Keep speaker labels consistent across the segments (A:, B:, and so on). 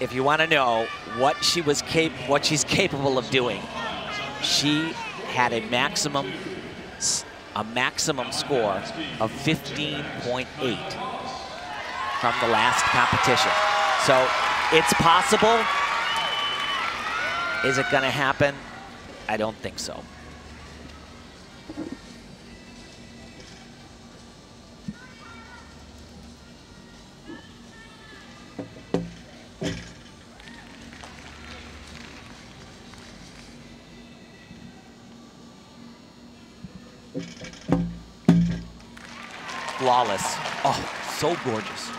A: if you want to know what she was cap what she's capable of doing, she had a maximum a maximum score of 15.8 from the last competition. So it's possible. Is it going to happen? I don't think so. Flawless. Oh, so gorgeous.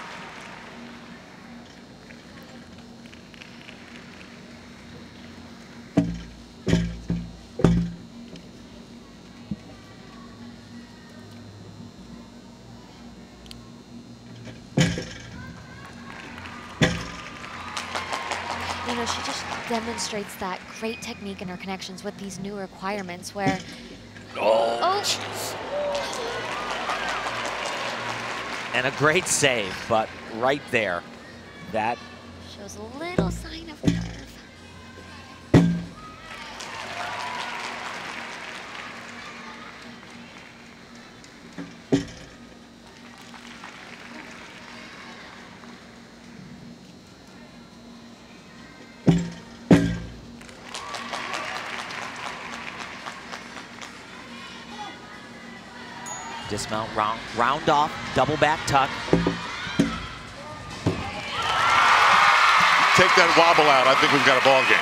B: You know, she just demonstrates that great technique in her connections with these new requirements where...
A: Oh,
B: oh.
A: And a great save, but right there, that...
B: Shows a little sign of nerve.
A: Dismount, round, round off, double back tuck.
C: Take that wobble out, I think we've got a ball game.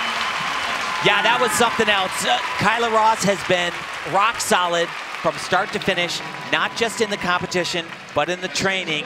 A: Yeah, that was something else. Uh, Kyla Ross has been rock solid from start to finish, not just in the competition, but in the training.